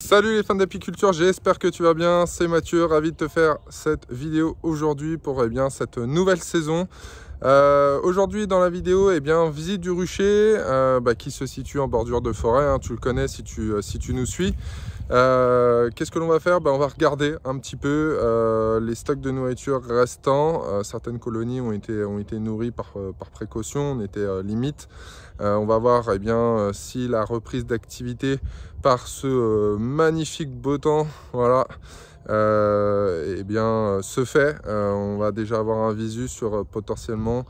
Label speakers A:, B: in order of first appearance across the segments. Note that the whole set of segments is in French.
A: Salut les fans d'apiculture, j'espère que tu vas bien, c'est Mathieu, ravi de te faire cette vidéo aujourd'hui pour eh bien, cette nouvelle saison. Euh, aujourd'hui dans la vidéo, eh bien, visite du rucher euh, bah, qui se situe en bordure de forêt, hein, tu le connais si tu, euh, si tu nous suis. Qu'est-ce que l'on va faire? Bah, On va regarder un petit peu les stocks de nourriture restants. certaines colonies ont été, ont été nourries par, par précaution, on était limite. on va voir eh bien, si la reprise d'activité par ce magnifique beau temps, voilà, euh, eh bien, ce fait, euh, on va déjà avoir un visu sur euh, potentiellement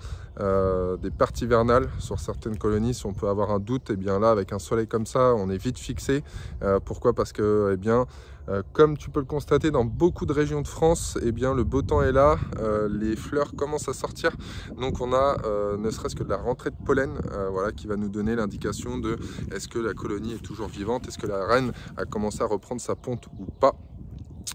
A: des parties vernales sur certaines colonies. Si on peut avoir un doute, et eh bien là, avec un soleil comme ça, on est vite fixé. pourquoi? Parce que, eh bien, comme tu peux le constater dans beaucoup de régions de France, eh bien, le beau temps est là, les fleurs commencent à sortir. Donc on a ne serait-ce que de la rentrée de pollen voilà, qui va nous donner l'indication de est-ce que la colonie est toujours vivante, est-ce que la reine a commencé à reprendre sa ponte ou pas?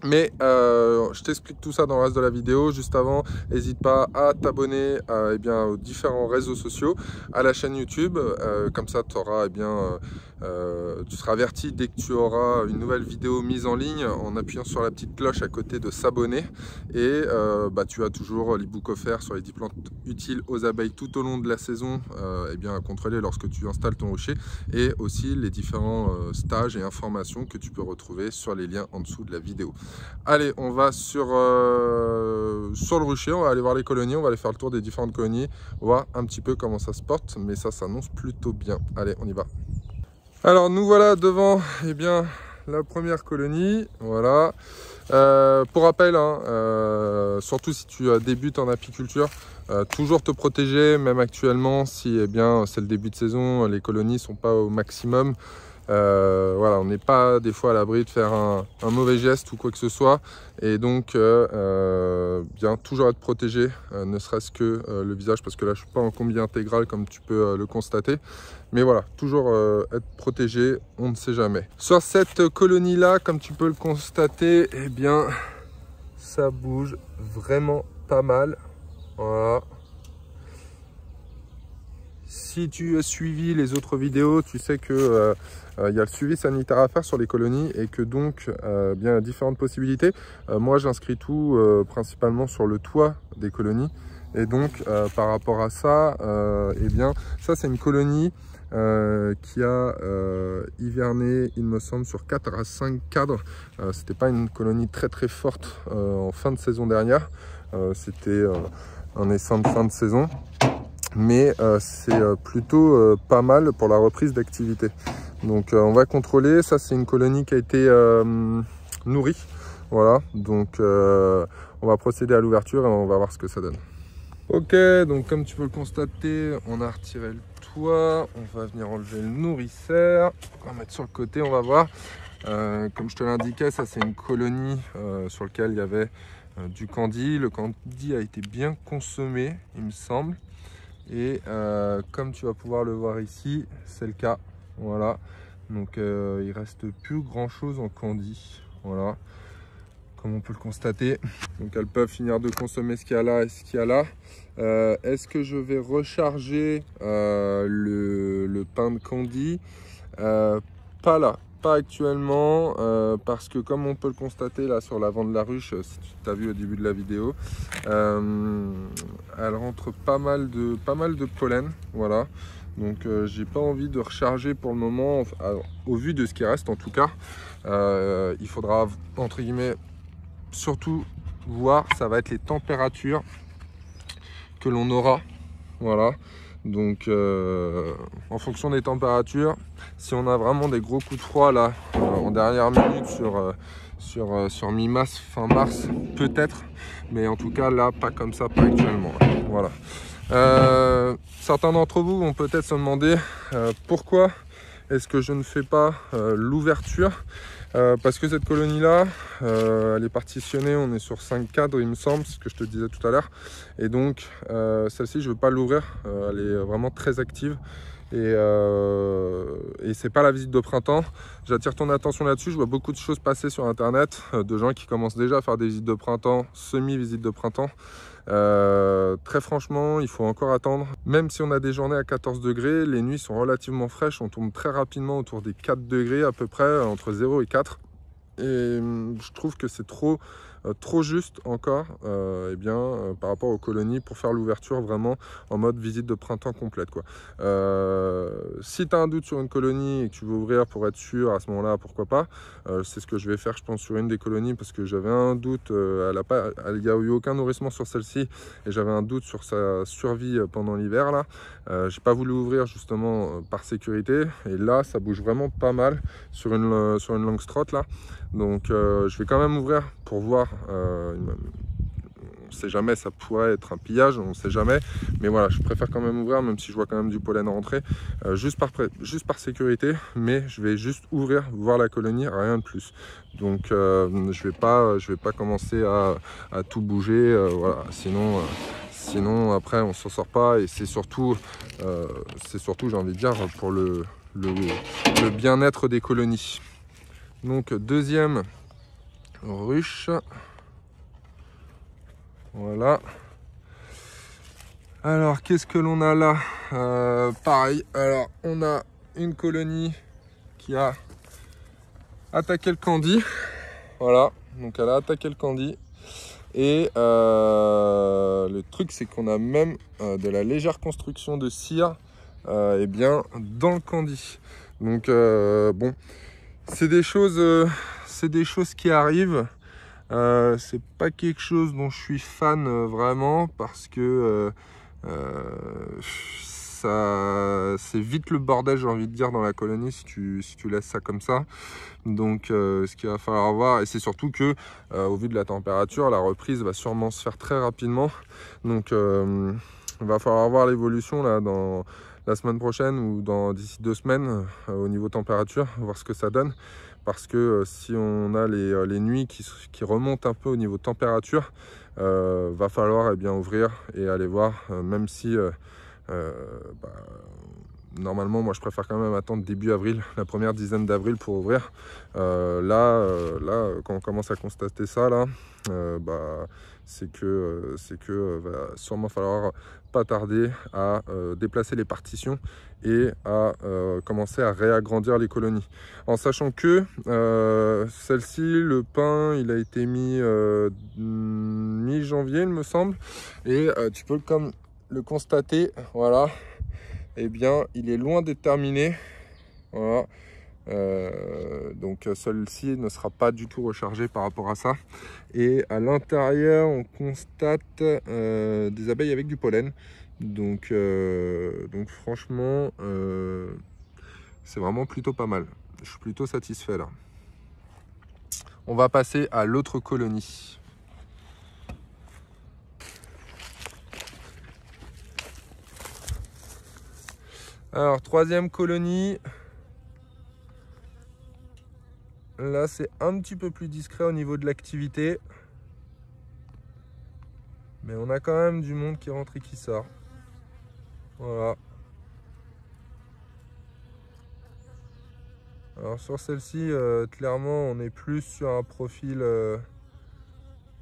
A: Mais euh, je t'explique tout ça dans le reste de la vidéo. Juste avant, n'hésite pas à t'abonner eh bien, aux différents réseaux sociaux, à la chaîne YouTube. Euh, comme ça, tu auras eh bien, euh, tu seras averti dès que tu auras une nouvelle vidéo mise en ligne en appuyant sur la petite cloche à côté de s'abonner. Et bah, tu as toujours l'ebook offert sur les 10 plantes utiles aux abeilles tout au long de la saison eh bien, à contrôler lorsque tu installes ton rocher. Et aussi les différents stages et informations que tu peux retrouver sur les liens en dessous de la vidéo. Allez, on va sur, euh, sur le rucher, on va aller voir les colonies, on va aller faire le tour des différentes colonies, voir un petit peu comment ça se porte, mais ça s'annonce plutôt bien. Allez, on y va. Alors nous voilà devant eh bien, la première colonie, voilà. Euh, pour rappel, hein, euh, surtout si tu débutes en apiculture, toujours te protéger, même actuellement si eh c'est le début de saison, les colonies sont pas au maximum. Euh, voilà, on n'est pas des fois à l'abri de faire un, mauvais geste ou quoi que ce soit. Et donc, euh, euh, bien toujours être protégé, ne serait-ce que le visage, parce que là, je suis pas en combi intégral comme tu peux le constater. Mais voilà, toujours être protégé, on ne sait jamais. Sur cette colonie-là, comme tu peux le constater, eh bien, ça bouge vraiment pas mal. Voilà. Si tu as suivi les autres vidéos, tu sais que euh, il y a le suivi sanitaire à faire sur les colonies et que donc, euh, bien, il y a différentes possibilités. Euh, moi, j'inscris tout principalement sur le toit des colonies. Et donc, par rapport à ça, eh bien, ça, c'est une colonie qui a hiverné, il me semble, sur 4 à 5 cadres. C'était pas une colonie très très forte en fin de saison dernière. C'était un essaim de fin de saison. Mais c'est plutôt pas mal pour la reprise d'activité. Donc euh, on va contrôler, ça c'est une colonie qui a été euh, nourrie. Voilà, donc euh, on va procéder à l'ouverture et on va voir ce que ça donne. Ok, donc comme tu peux le constater, on a retiré le toit, on va venir enlever le nourrisseur, on va mettre sur le côté, on va voir. comme je te l'indiquais, ça c'est une colonie sur laquelle il y avait du candy. Le candy a été bien consommé, il me semble. Et comme tu vas pouvoir le voir ici, c'est le cas. Voilà. Donc euh, il reste plus grand chose en candy. Voilà. Comme on peut le constater. Donc elles peuvent finir de consommer ce qu'il y a là et ce qu'il y a là. Euh, est-ce que je vais recharger euh, le, pain de candy? Pas là pas actuellement parce que comme on peut le constater là sur l'avant de la ruche si tu t'as vu au début de la vidéo elle rentre pas mal de pas mal de pollen voilà donc euh, j'ai pas envie de recharger pour le moment, au vu de ce qui reste en tout cas. Euh, il faudra entre guillemets surtout voir, ça va être les températures que l'on aura. Voilà. Donc euh, en fonction des températures, si on a vraiment des gros coups de froid là en dernière minute sur, sur, sur mi-mars, fin mars, peut-être. Mais en tout cas là, pas comme ça, pas actuellement. Voilà. Euh, certains d'entre vous vont peut-être se demander euh, pourquoi est-ce que je ne fais pas euh, parce que cette colonie là elle est partitionnée on est sur 5 cadres il me semble ce que je te disais tout à l'heure et donc celle-ci je ne veux pas l'ouvrir elle est vraiment très active Et, euh, et c'est pas la visite de printemps. J'attire ton attention là-dessus. Je vois beaucoup de choses passer sur internet, de gens qui commencent déjà à faire des visites de printemps, semi-visites de printemps. Euh, très franchement, il faut encore attendre. Même si on a des journées à 14 degrés, les nuits sont relativement fraîches. On tombe très rapidement autour des 4 degrés à peu près, entre 0 et 4. Et hum, je trouve que c'est trop trop juste encore euh, eh bien, euh, par rapport aux colonies pour faire l'ouverture vraiment en mode visite de printemps complète. Quoi. si tu as un doute sur une colonie et que tu veux ouvrir pour être sûr à ce moment-là, pourquoi pas, c'est ce que je vais faire je pense sur une des colonies parce que j'avais un doute, elle a pas, il n'y a eu aucun nourrissement sur celle-ci et j'avais un doute sur sa survie pendant l'hiver là. J'ai pas voulu ouvrir justement par sécurité et là ça bouge vraiment pas mal sur une, sur une longue strotte là. Donc je vais quand même ouvrir pour voir euh, on ne sait jamais, ça pourrait être un pillage, on ne sait jamais. Mais voilà, je préfère quand même ouvrir, même si je vois quand même du pollen rentrer, euh, juste, par, sécurité. Mais je vais juste ouvrir, voir la colonie, rien de plus. Donc euh, je ne vais, pas, je vais pas commencer à, tout bouger. voilà. Sinon, sinon, après, on s'en sort pas. Et c'est surtout, c'est surtout j'ai envie de dire, pour le bien-être des colonies. Donc deuxième ruche. Voilà. Alors, qu'est-ce que l'on a là euh, Pareil, alors on a une colonie qui a attaqué le candy. Voilà, donc elle a attaqué le candy. Et euh, le truc, c'est qu'on a même euh, de la légère construction de cire et eh bien, dans le candy. Donc, bon, c'est des choses c'est des choses qui arrivent. Euh, c'est pas quelque chose dont je suis fan euh, vraiment parce que euh, ça c'est vite le bordel j'ai envie de dire dans la colonie si tu, si tu laisses ça comme ça. Donc ce qu'il va falloir voir et c'est surtout que au vu de la température la reprise va sûrement se faire très rapidement. Donc il va falloir voir l'évolution là dans la semaine prochaine ou dans d'ici deux semaines au niveau température voir ce que ça donne parce que euh, si on a les, euh, nuits qui, remontent un peu au niveau température, euh, va falloir eh bien, ouvrir et aller voir, même si bah, normalement moi je préfère quand même attendre début avril, la première dizaine d'avril pour ouvrir. là, là, quand on commence à constater ça, là, bah, c'est que, c'est que va sûrement falloir pas tarder à euh, déplacer les partitions et à euh, commencer à réagrandir les colonies. En sachant que euh, celle-ci, le pain, il a été mis mi-janvier, il me semble, et tu peux comme le constater, voilà, eh bien, il est loin d'être terminé. Voilà. Euh, donc celle-ci ne sera pas du tout rechargée par rapport à ça. Et à l'intérieur, on constate euh, des abeilles avec du pollen. Euh, donc franchement, c'est vraiment plutôt pas mal. Je suis plutôt satisfait là. On va passer à l'autre colonie. Alors, troisième colonie, Là, c'est un petit peu plus discret au niveau de l'activité. Mais on a quand même du monde qui rentre et qui sort. Voilà. Alors sur celle-ci, euh, clairement, on est plus sur un profil, euh,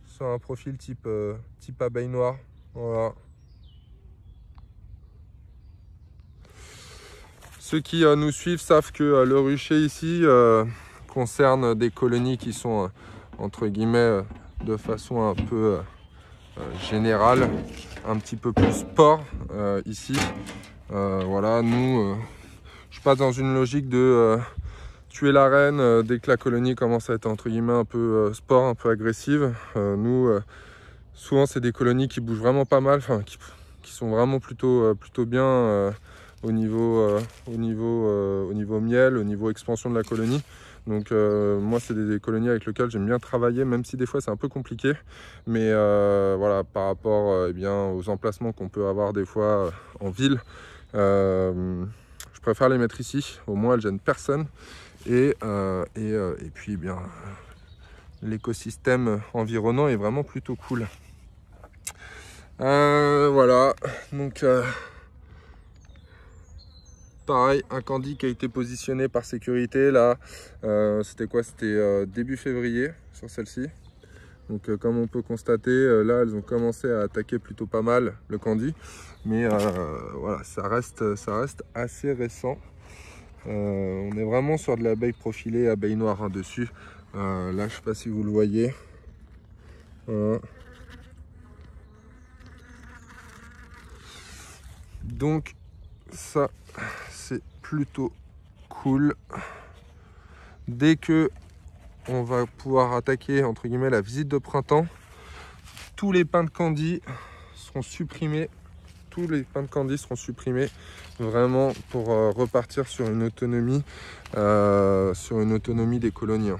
A: sur un profil type, euh, type abeille noire. Voilà. Ceux qui nous suivent savent que le rucher ici, concerne des colonies qui sont, euh, entre guillemets, euh, de façon un peu euh, générale, un petit peu plus sport ici. voilà, nous, je suis pas dans une logique de tuer la reine dès que la colonie commence à être entre guillemets un peu sport, un peu agressive. nous, souvent c'est des colonies qui bougent vraiment pas mal, enfin qui, qui, sont vraiment plutôt, plutôt bien au niveau, au, niveau, au niveau miel, au niveau expansion de la colonie. Donc euh, moi c'est des, colonies avec lesquelles j'aime bien travailler, même si des fois c'est un peu compliqué. Mais euh, voilà, par rapport euh, eh bien, aux emplacements qu'on peut avoir des fois en ville, je préfère les mettre ici. Au moins elles gênent personne. Et, et, et puis eh bien l'écosystème environnant est vraiment plutôt cool. voilà, donc pareil, un candy qui a été positionné par sécurité là. C'était quoi? C'était début février sur celle-ci. Donc euh, comme on peut constater, euh, là elles ont commencé à attaquer plutôt pas mal le candy. Mais euh, voilà, ça reste, ça reste assez récent. on est vraiment sur de l'abeille profilée, abeille noire hein, dessus. là je sais pas si vous le voyez. Donc ça plutôt cool. Dès que on va pouvoir attaquer entre guillemets la visite de printemps. Tous les pains de candy seront supprimés. Tous les pains de candy seront supprimés vraiment pour euh, repartir sur une autonomie, euh, sur une autonomie des colonies.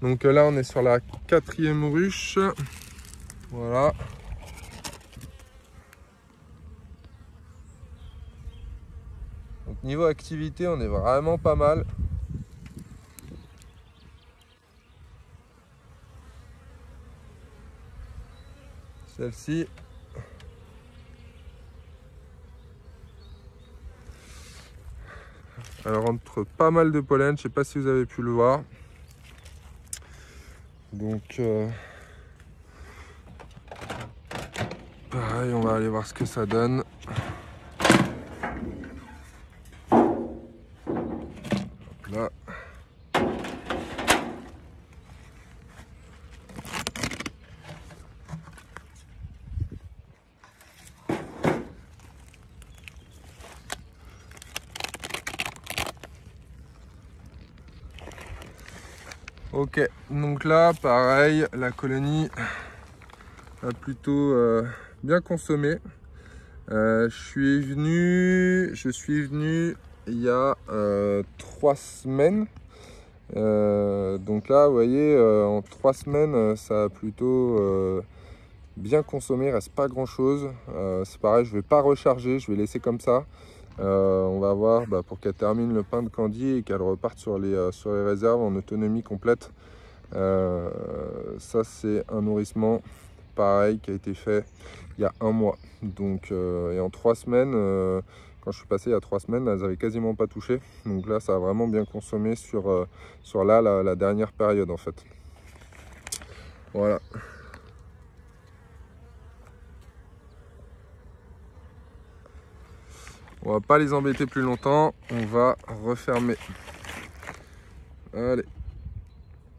A: Donc là, on est sur la quatrième ruche. Voilà. Niveau activité, on est vraiment pas mal. Celle-ci. Elle rentre pas mal de pollen, je sais pas si vous avez pu le voir. Donc euh, pareil, on va aller voir ce que ça donne. là. Ok, donc là, pareil, la colonie a plutôt euh, bien consommé. Euh, je suis venu, je suis venu il y a euh, trois semaines. donc là, vous voyez, en trois semaines, ça a plutôt bien consommé. Il reste pas grand chose. C'est pareil, je vais pas recharger, je vais laisser comme ça. Euh, on va voir bah, pour qu'elle termine le pain de candy et qu'elle reparte sur les, euh, réserves en autonomie complète. Euh, ça c'est un nourrissement pareil qui a été fait il y a un mois. Donc et en trois semaines, quand je suis passé il y a trois semaines, elles n'avaient quasiment pas touché. Donc là ça a vraiment bien consommé sur, sur là la dernière période en fait. Voilà. On va pas les embêter plus longtemps. On va refermer. Allez.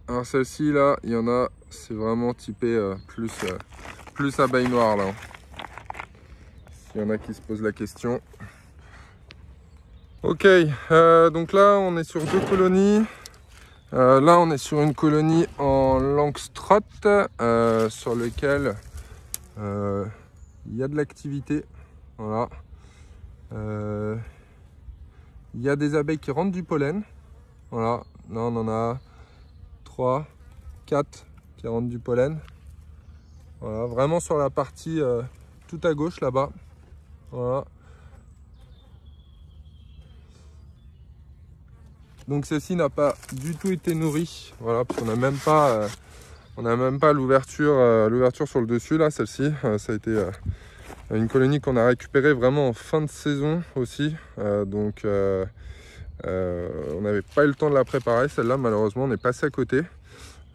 A: Alors celle-ci là, il y en a, c'est vraiment typé euh, plus, euh, plus abeille noire là. S'il y en a qui se posent la question. Ok, euh, donc là on est sur deux colonies. là on est sur une colonie en Langstrot sur lequel il y a de l'activité. Voilà. Euh, il y a des abeilles qui rentrent du pollen. Voilà, là on en a 3, 4 qui rentrent du pollen. Voilà, vraiment sur la partie euh, tout à gauche là-bas. Voilà. Donc celle-ci n'a pas du tout été nourrie. Voilà, parce qu'on n'a même pas, euh, on même pas l'ouverture, l'ouverture sur le dessus là. Celle-ci, ça a été une colonie qu'on a récupérée vraiment en fin de saison aussi. Euh, donc euh, euh, on n'avait pas eu le temps de la préparer. Celle-là malheureusement on est passé à côté.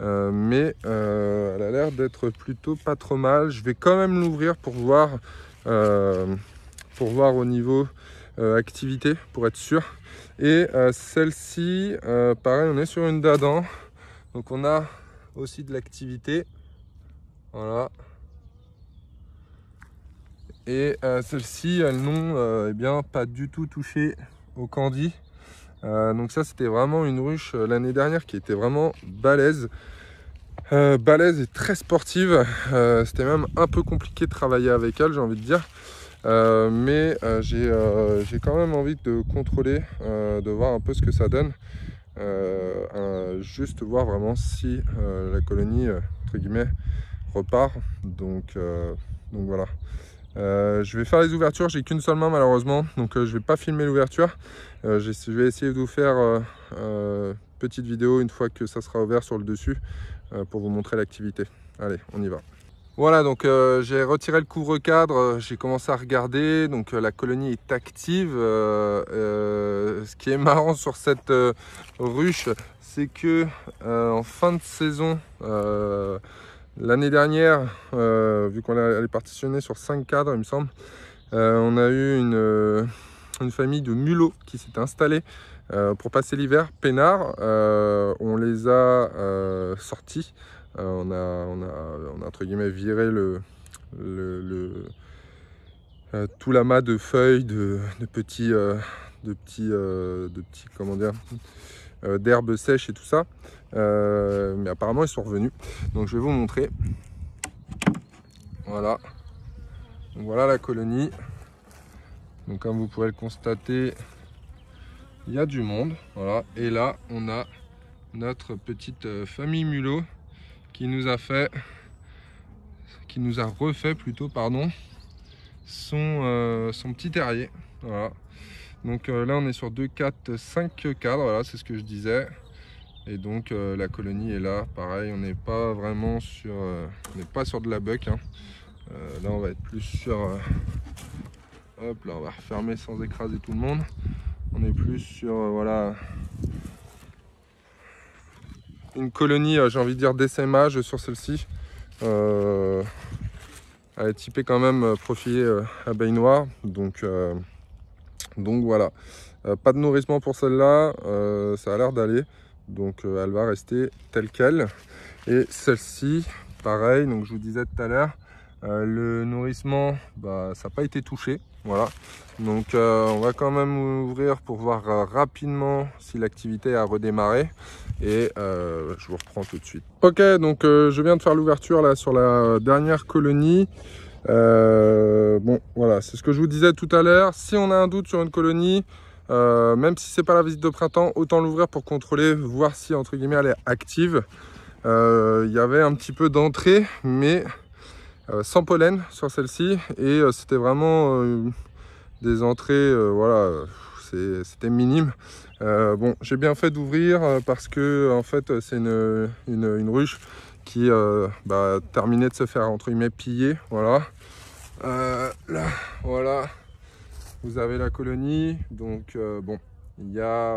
A: mais elle a l'air d'être plutôt pas trop mal. Je vais quand même l'ouvrir pour voir, pour voir au niveau activité, pour être sûr. Et celle-ci, pareil, on est sur une dadan. Donc on a aussi de l'activité. Voilà. Et euh, celles-ci, elles n'ont euh, eh bien pas du tout touché au candy. Euh, donc ça, c'était vraiment une ruche l'année dernière qui était vraiment balèze. balèze et très sportive. c'était même un peu compliqué de travailler avec elle, j'ai envie de dire. mais j'ai quand même envie de contrôler, de voir un peu ce que ça donne. juste voir vraiment si la colonie, entre guillemets, repart. Donc, donc voilà. Euh, je vais faire les ouvertures, j'ai qu'une seule main malheureusement, donc euh, je vais pas filmer l'ouverture. Euh, je vais essayer de vous faire une petite vidéo une fois que ça sera ouvert sur le dessus pour vous montrer l'activité. Allez, on y va. Voilà, donc j'ai retiré le couvre-cadre, j'ai commencé à regarder, donc la colonie est active. ce qui est marrant sur cette ruche, c'est que en fin de saison, l'année dernière, vu qu'on est partitionné sur 5 cadres, il me semble, on a eu une, une famille de mulots qui s'est installée euh, pour passer l'hiver, peinard, euh, on les a euh, sortis. On a, entre guillemets viré le, tout l'amas de feuilles, de, petits, de petits, de petits, comment dire, d'herbes sèches et tout ça. Mais apparemment ils sont revenus. Donc je vais vous montrer. Voilà. voilà la colonie. Donc comme vous pouvez le constater, il y a du monde. Voilà. Et là, on a notre petite euh, famille mulot qui nous a fait, qui nous a refait plutôt, pardon, son, euh, son petit terrier. Voilà. Donc euh, là, on est sur 2, 4, 5 cadres. Voilà, c'est ce que je disais. Et donc la colonie est là. Pareil, on n'est pas vraiment sur, on n'est pas sur de la buck. Hein. là, on va être plus sur. hop, là, on va refermer sans écraser tout le monde. On est plus sur euh, voilà une colonie, euh, j'ai envie de dire, d'essaimage sur celle-ci. Euh, elle est typée quand même profilée abeille noire. Donc, donc voilà. pas de nourrissement pour celle-là. ça a l'air d'aller. Donc elle va rester telle qu'elle. Et celle-ci, pareil. Donc je vous disais tout à l'heure, le nourrissement, bah, ça n'a pas été touché. Voilà. Donc euh, on va quand même ouvrir pour voir euh, rapidement si l'activité a redémarré. Et euh, je vous reprends tout de suite. Ok, donc je viens de faire l'ouverture là sur la dernière colonie. bon, voilà, c'est ce que je vous disais tout à l'heure. Si on a un doute sur une colonie, même si c'est pas la visite de printemps, autant l'ouvrir pour contrôler, voir si entre guillemets elle est active. Il y avait un petit peu d'entrée, mais sans pollen sur celle-ci et c'était vraiment des entrées, euh, voilà, c'était minime. Euh, bon, j'ai bien fait d'ouvrir euh, parce que en fait c'est une, une, ruche qui bah, terminait de se faire entre guillemets piller. Voilà. là, voilà. Vous avez la colonie. Donc bon, il y a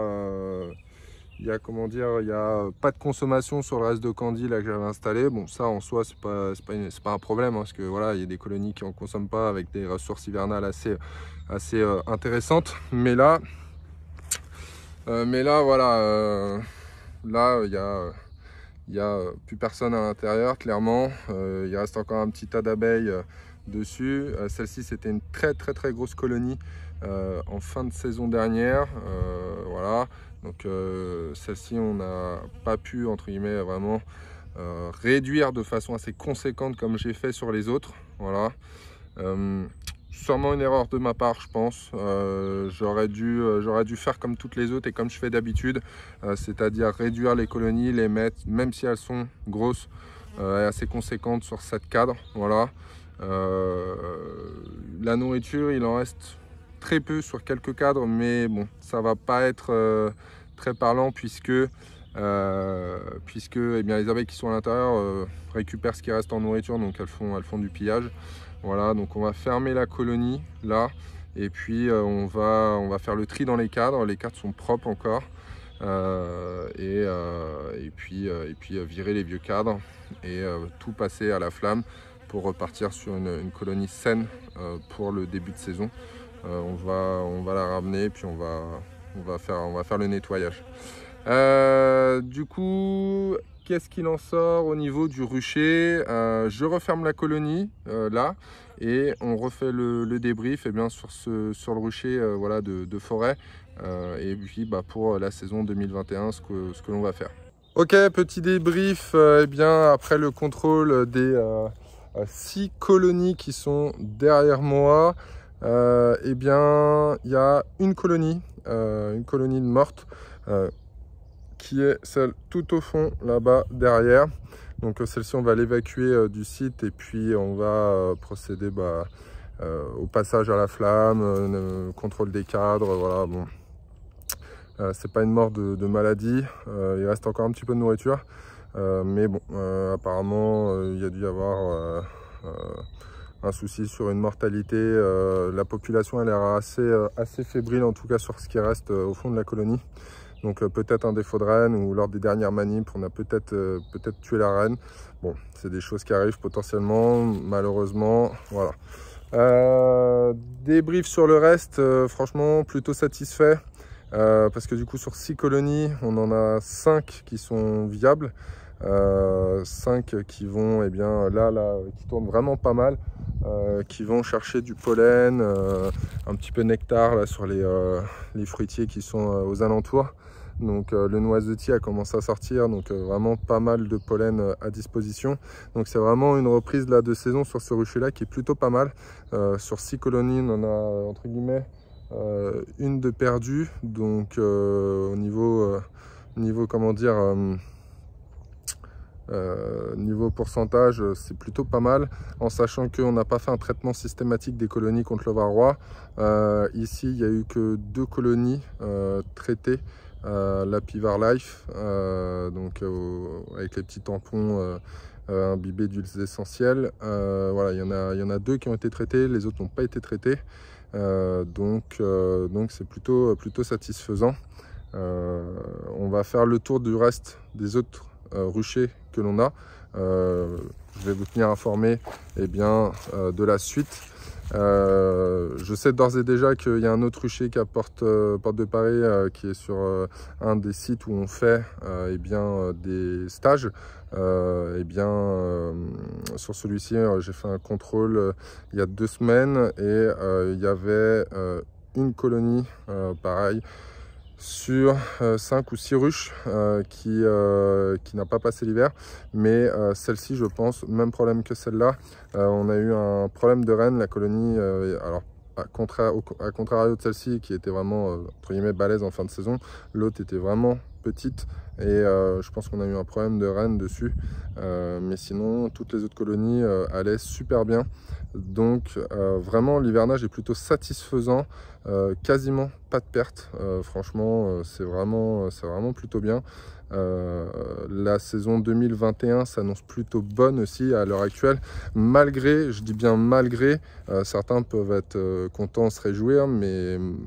A: il y a comment dire, il y a pas de consommation sur le reste de candy là que j'avais installé. Bon, ça en soi c'est pas pas, pas, un problème hein, parce que voilà, il y a des colonies qui en consomment pas avec des ressources hivernales assez assez euh, intéressantes. Mais là, euh, mais là voilà, euh, là il y a il y a plus personne à l'intérieur clairement. il reste encore un petit tas d'abeilles dessus. Celle-ci c'était une très très très grosse colonie en fin de saison dernière. voilà. Donc euh, celle-ci, on n'a pas pu, entre guillemets, vraiment euh, réduire de façon assez conséquente comme j'ai fait sur les autres. Voilà. Euh, sûrement une erreur de ma part, je pense. J'aurais dû, dû faire comme toutes les autres et comme je fais d'habitude, c'est-à-dire réduire les colonies, les mettre, même si elles sont grosses et assez conséquentes sur cette cadre. Voilà. La nourriture, il en reste très peu sur quelques cadres, mais bon, ça va pas être euh, très parlant puisque, euh, puisque eh bien, les abeilles qui sont à l'intérieur euh, récupèrent ce qui reste en nourriture, donc elles font, elles font du pillage. Voilà, donc on va fermer la colonie là, et puis on, va, on va faire le tri dans les cadres. Les cadres sont propres encore. et, et, puis, et puis virer les vieux cadres et tout passer à la flamme pour repartir sur une, colonie saine pour le début de saison. Euh, on, va, on va la ramener puis on va, on va, faire, on va faire le nettoyage. Euh, du coup, qu'est-ce qu'il en sort au niveau du rucher? Euh, Je referme la colonie là et on refait le, débrief et eh bien, sur, ce, sur le rucher voilà, de, forêt et puis bah, pour la saison 2021 ce que, ce que l'on va faire. Ok, petit débrief eh bien, après le contrôle des six colonies qui sont derrière moi. Euh, eh bien, il y a une colonie, euh, une colonie de mortes, euh, qui est celle tout au fond, là-bas, derrière. Donc celle-ci, on va l'évacuer du site et puis on va procéder bah, au passage à la flamme, contrôle des cadres, voilà, bon. c'est pas une mort de maladie, il reste encore un petit peu de nourriture. Mais bon, apparemment, il y a dû y avoir un souci sur une mortalité. la population a l'air assez, assez fébrile, en tout cas sur ce qui reste au fond de la colonie. Donc peut-être un défaut de reine ou lors des dernières manips, on a peut-être peut-être tué la reine. Bon, c'est des choses qui arrivent potentiellement, malheureusement. Voilà. Euh, débrief sur le reste, euh, franchement plutôt satisfait. Euh, parce que du coup sur 6 colonies, on en a 5 qui sont viables. 5 qui vont, et eh bien là, là, qui tournent vraiment pas mal. qui vont chercher du pollen, un petit peu nectar là, sur les, fruitiers qui sont aux alentours. Donc euh, le noisetier a commencé à sortir, donc euh, vraiment pas mal de pollen euh, à disposition. Donc c'est vraiment une reprise là, de saison sur ce rucher-là qui est plutôt pas mal. sur six colonies, on en a entre guillemets une de perdue. Donc au niveau, niveau comment dire, niveau pourcentage, c'est plutôt pas mal, en sachant qu'on n'a pas fait un traitement systématique des colonies contre le varroa. ici, il n'y a eu que deux colonies traitées euh, la Pivar Life, euh, donc euh, avec les petits tampons imbibés d'huiles essentielles. voilà, il y, en a, il y en a deux qui ont été traités, les autres n'ont pas été traités. donc donc c'est plutôt, plutôt satisfaisant. on va faire le tour du reste des autres ruchers que l'on a. je vais vous tenir informé eh bien, de la suite. Euh, je sais d'ores et déjà qu'il y a un autre rucher qui apporte euh, Porte de Paris euh, qui est sur un des sites où on fait eh bien, des stages. eh bien, sur celui-ci, j'ai fait un contrôle il y a deux semaines et il y avait une colonie, pareil, sur 5 euh, ou 6 ruches euh, qui, euh, qui n'a pas passé l'hiver. Mais celle-ci, je pense, même problème que celle-là. on a eu un problème de reine, la colonie, alors à, à contrario de celle-ci qui était vraiment entre guillemets balèze en fin de saison, l'autre était vraiment petite et je pense qu'on a eu un problème de reine dessus. mais sinon, toutes les autres colonies allaient super bien. Donc vraiment, l'hivernage est plutôt satisfaisant. Euh, quasiment pas de perte. Euh, franchement, euh, c'est vraiment, vraiment plutôt bien. la saison 2021 s'annonce plutôt bonne aussi à l'heure actuelle, malgré, je dis bien malgré, certains peuvent être contents, se réjouir, mais mm,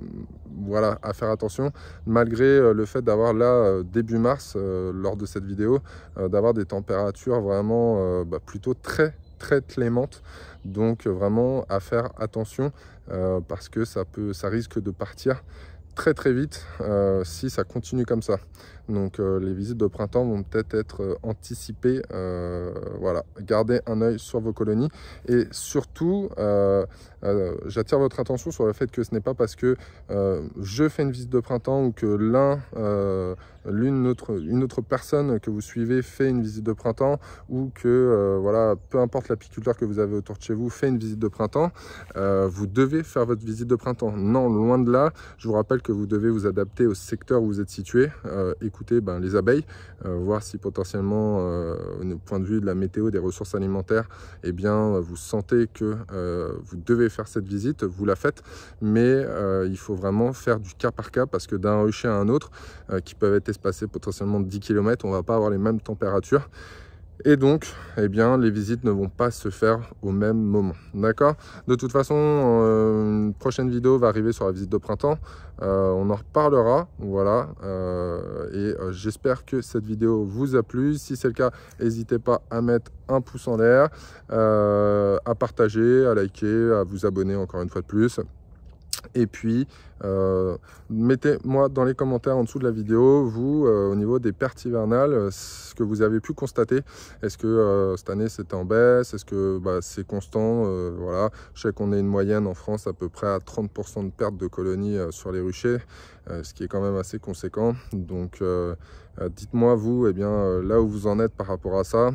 A: voilà, à faire attention, malgré le fait d'avoir là, début mars, lors de cette vidéo, d'avoir des températures vraiment bah, plutôt très très clémente. Donc vraiment à faire attention euh, parce que ça, peut, ça risque de partir très très vite euh, si ça continue comme ça. Donc euh, les visites de printemps vont peut-être être, anticipées. voilà, gardez un œil sur vos colonies et surtout, j'attire votre attention sur le fait que ce n'est pas parce que je fais une visite de printemps ou que l'un l'une autre, une autre personne que vous suivez fait une visite de printemps ou que, euh, voilà, peu importe l'apiculteur que vous avez autour de chez vous fait une visite de printemps, euh, vous devez faire votre visite de printemps. Non, loin de là, je vous rappelle que vous devez vous adapter au secteur où vous êtes situé, euh, ben, les abeilles, voir si potentiellement, au point de vue de la météo, des ressources alimentaires, eh bien, vous sentez que vous devez faire cette visite, vous la faites, mais il faut vraiment faire du cas par cas parce que d'un rucher à un autre, qui peuvent être passer potentiellement 10 km, on va pas avoir les mêmes températures. Et donc, eh bien, les visites ne vont pas se faire au même moment. D'accord? De toute façon, euh, une prochaine vidéo va arriver sur la visite de printemps. Euh, on en reparlera. Voilà. Euh, et j'espère que cette vidéo vous a plu. Si c'est le cas, n'hésitez pas à mettre un pouce en l'air, à partager, à liker, à vous abonner encore une fois de plus. Et puis, euh, mettez-moi dans les commentaires en dessous de la vidéo, vous, euh, au niveau des pertes hivernales, euh, ce que vous avez pu constater. Est-ce que cette année c'était en baisse? Est-ce que bah, c'est constant? Voilà, je sais qu'on est une moyenne en France à peu près à 30% de pertes de colonies sur les ruchers, ce qui est quand même assez conséquent. Donc, dites-moi vous, eh bien, là où vous en êtes par rapport à ça,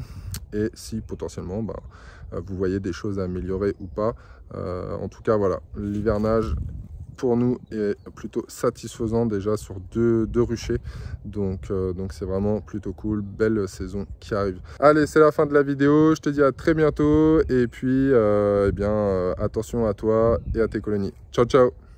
A: et si potentiellement, bah, vous voyez des choses à améliorer ou pas. en tout cas, voilà, l'hivernage pour nous est plutôt satisfaisant déjà sur deux, deux ruchers. Donc euh, donc c'est vraiment plutôt cool. Belle saison qui arrive. Allez, c'est la fin de la vidéo. Je te dis à très bientôt. Et puis, euh, eh bien, euh, attention à toi et à tes colonies. Ciao, ciao